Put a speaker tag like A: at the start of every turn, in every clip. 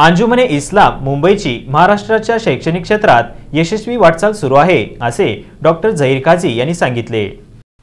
A: अंजुमने इस्लाम मुंबईची महाराष्ट्राच्या शैक्षणिक क्षेत्रात यशस्वी वाटचाल सुरू आहे असे डॉक्टर झहीर काझी यांनी सांगितले.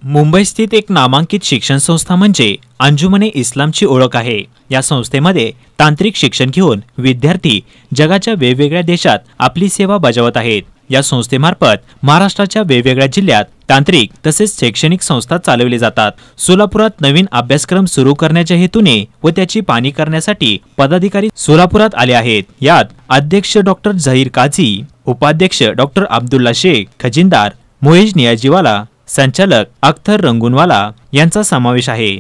A: मुंबई स्थित एक नामांकित शिक्षण संस्था म्हणजे अंजुमने इस्लामची ओळख आहे. या संस्थेमध्ये तांत्रिक शिक्षण घेऊन विद्यार्थी जगाच्या वेगवेगळ्या देशात आपली सेवा बजावत आहेत. या संस्थेमार्फत महाराष्ट्राच्या वेगवेगळ्या जिल्ह्यात तांत्रिक तसेच शैक्षणिक संस्था चालवले जातात. सोलापुरात नवीन अभ्यासक्रम सुरू करण्याच्या हेतूने व त्याची पाणी करण्यासाठी पदाधिकारी सोलापुरात आले आहेत. यात अध्यक्ष डॉक्टर झहीर काझी उपाध्यक्ष डॉक्टर अब्दुल्ला शेख खजिनदार मोहेश नियाजीवाला संचालक अख्तर रंगूनवाला यांचा समावेश आहे.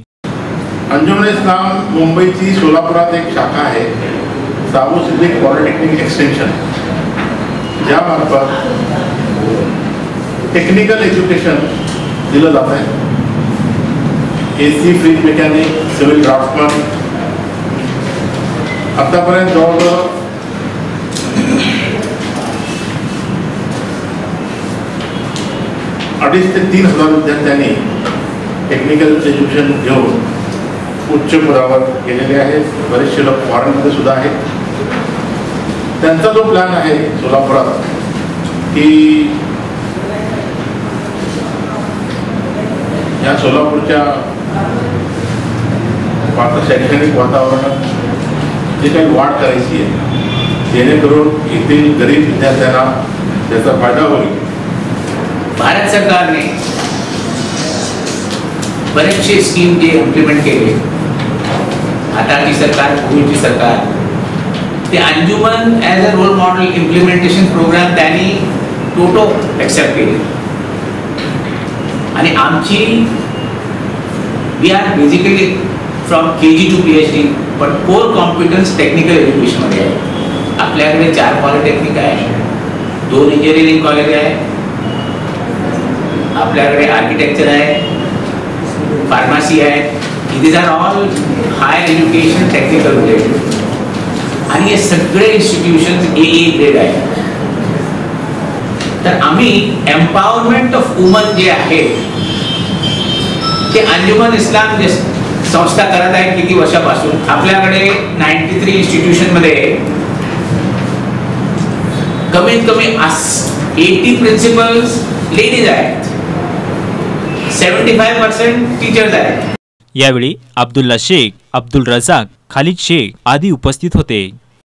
B: अंजुमन इस्लाम मुंबईची सोलापुरात एक शाखा आहे. Saboo Siddik polytechnic extension. ज्यामार्फत technical education दिलं जात आहे. A C fridge mechanic civil draftsman आतापर्यंत जवळजवळ अडीच ते तीन हजार विद्यार्थ्यांनी टेक्निकल एज्युकेशन घेऊन उच्च पुरावर गेलेले आहेत. बरेचसे लोक फॉरेनमध्ये सुद्धा आहेत. त्यांचा जो प्लॅन आहे सोलापुरात की या सोलापूरच्या वाता शैक्षणिक वातावरणात जी काही वाढ करायची आहे जेणेकरून येथील गरीब विद्यार्थ्यांना त्याचा फायदा होईल.
C: भारत सरकारने बरेचसे स्कीम जे इम्प्लिमेंट केले आताची सरकार पूर्वीची सरकार ते Anjuman as a role model implementation program त्यांनी टोटो ॲक्सेप्ट केले आणि आमची we are basically from K G to P H D पण कोर कॉम्पिटन्स टेक्निकल एज्युकेशनमध्ये आहे आपल्याकडे चार पॉलिटेक्निक आहे दोन इंजिनिअरिंग कॉलेज आहे आपल्याकडे आर्किटेक्चर आहे फार्मसी आहे these are all higher education technical related आणि हे सगळे इन्स्टिट्यूशन ए ए ग्रेड आहे तर आम्ही एम्पॉवरमेंट ऑफ वुमन जे आहे ते अंजुमन इस्लाम जे संस्था करत आहे किती वर्षापासून आपल्याकडे नाईन्टी थ्री इन्स्टिट्यूशनमध्ये कमीत कमी एटी प्रिन्सिपल्स लेडीज आहेत. सेव्हन्टी फाय पर्सेंट टीचर्स आहेत.
A: यावेळी अब्दुल्ला शेख अब्दुल रजाक खालिद शेख आदी उपस्थित होते.